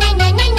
na na na